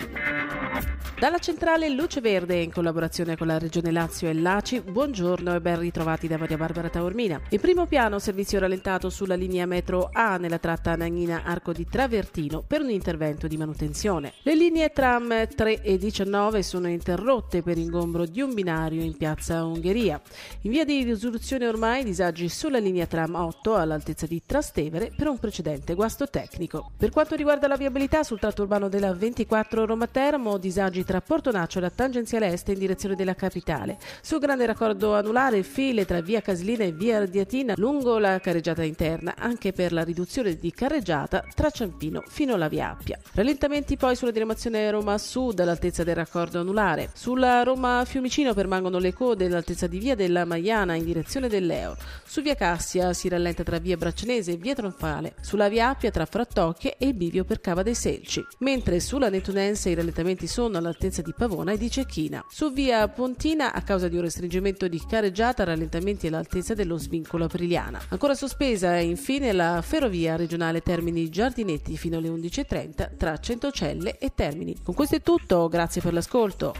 Thank you. Dalla centrale Luce Verde, in collaborazione con la Regione Lazio e l'ACI, buongiorno e ben ritrovati da Maria Barbara Taormina. In primo piano, servizio rallentato sulla linea metro A nella tratta Anagnina Arco di Travertino per un intervento di manutenzione. Le linee tram 3 e 19 sono interrotte per ingombro di un binario in piazza Ungheria. In via di risoluzione ormai disagi sulla linea tram 8 all'altezza di Trastevere per un precedente guasto tecnico. Per quanto riguarda la viabilità sul tratto urbano della 24 Roma Termo, disagi tra Porto Naccio e la tangenziale est in direzione della capitale. Sul grande raccordo anulare file tra via Caslina e via Ardiatina lungo la carreggiata interna, anche per la riduzione di carreggiata tra Ciampino fino alla via Appia. Rallentamenti poi sulla diramazione Roma Sud all'altezza del raccordo anulare. Sulla Roma Fiumicino permangono le code all'altezza di via della Maiana in direzione dell'Eur. Su via Cassia si rallenta tra via Braccenese e via Tronfale. Sulla via Appia tra Frattocchie e il bivio per Cava dei Selci. Mentre sulla Nettunense i rallentamenti sono all'altezza partenza di Pavona e di Cecchina. Su via Pontina, a causa di un restringimento di careggiata, rallentamenti all'altezza dello svincolo apriliana. Ancora sospesa è infine la ferrovia regionale Termini Giardinetti fino alle 11.30 tra Centocelle e Termini. Con questo è tutto, grazie per l'ascolto.